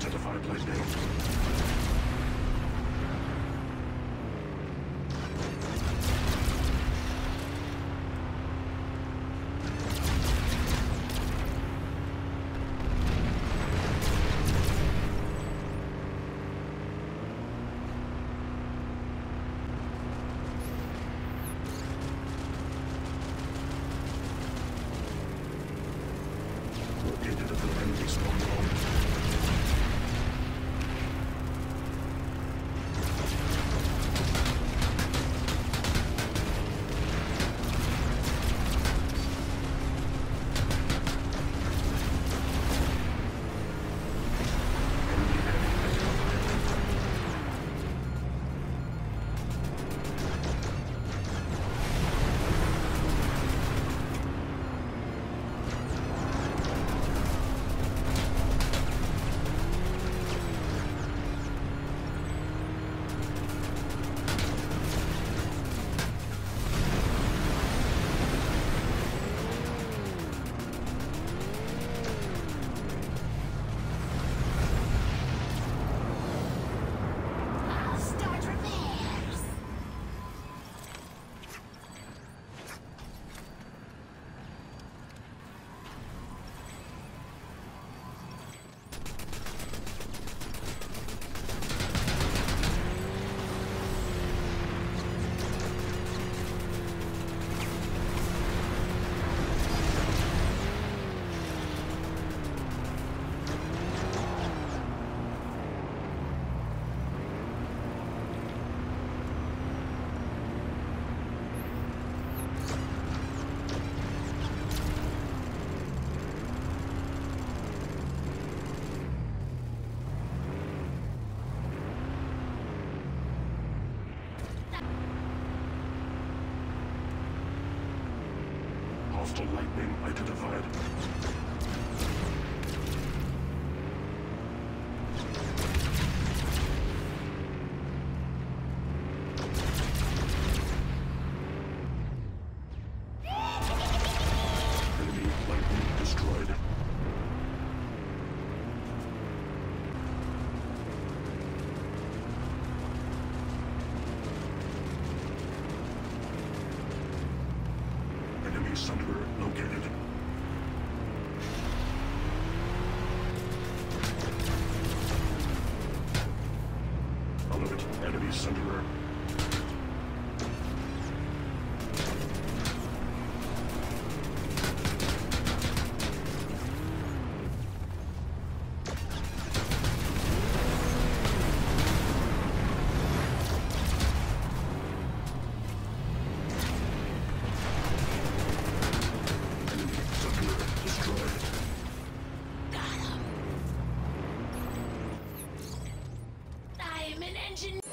to the fireplace now. Hostile lightning identified. Summoner located. Alert, enemy summoner. Engine.